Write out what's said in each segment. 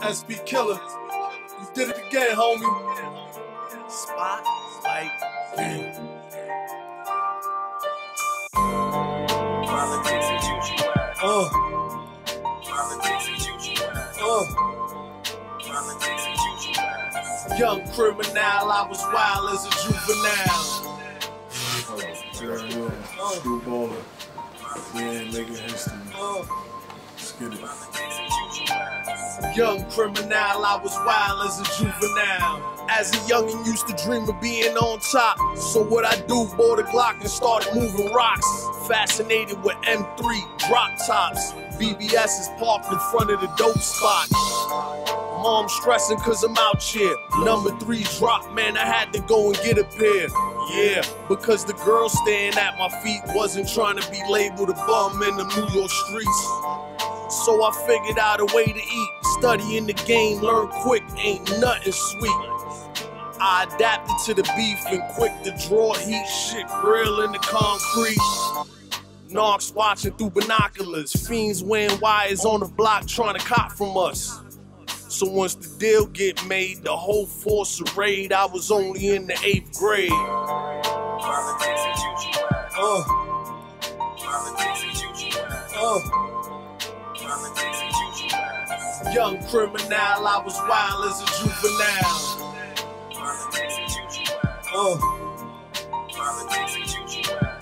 SPKILLA. You did it again, homie. Spotlight Gang. Uh. Uh. Young criminal, I was wild as a juvenile. Yeah, yeah. Skrewbanga. Yeah, making history. Uh. Let's get it. Young criminal, I was wild as a juvenile. As a youngin', used to dream of being on top. So what I do, bought a Glock and started moving rocks. Fascinated with M3 drop tops. BBS is parked in front of the dope spot. Mom stressing cause I'm out here. Number three drop, man, I had to go and get a pair. Yeah, because the girl staying at my feet wasn't trying to be labeled a bum in the New York streets. So I figured out a way to eat. Studying the game, learn quick, ain't nothing sweet. I adapted to the beef and quick to draw heat shit real in the concrete. Narcs watching through binoculars, fiends wearing wires on the block trying to cop from us. So once the deal get made, the whole force arrayed. I was only in the eighth grade. Uh. Uh. Young criminal, I was wild as a juvenile. Uh.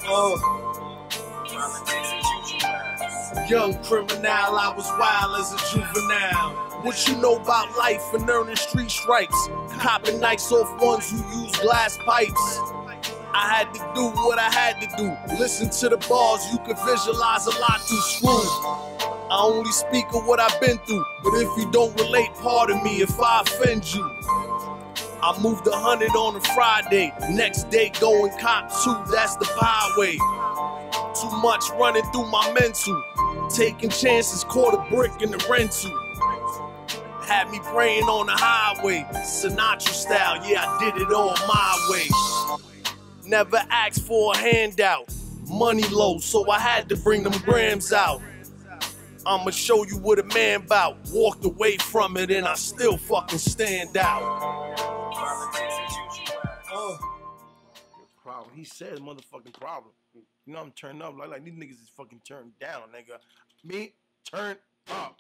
Uh. Young criminal, I was wild as a juvenile. What you know about life and earning street stripes? Copping nights off ones who use glass pipes. I had to do what I had to do. Listen to the bars, you can visualize a lot through screw. I only speak of what I've been through, but if you don't relate, pardon me if I offend you. I moved a hundred on a Friday, next day going cop two, that's the byway. Too much running through my mental, taking chances, caught a brick in the rental. Had me praying on the highway, Sinatra style, yeah, I did it all my way. Never asked for a handout, money low, so I had to bring them grams out. I'ma show you what a man bout. Walked away from it and I still fucking stand out. Uh. problem. He said motherfucking problem. You know I'm turned up. Like, like these niggas is fucking turned down, nigga. Me, turned up.